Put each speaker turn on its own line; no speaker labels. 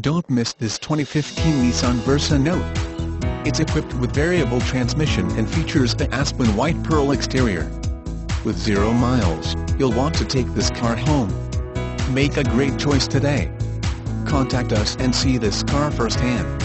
Don't miss this 2015 Nissan Versa Note. It's equipped with variable transmission and features the Aspen White Pearl exterior. With zero miles, you'll want to take this car home. Make a great choice today. Contact us and see this car firsthand.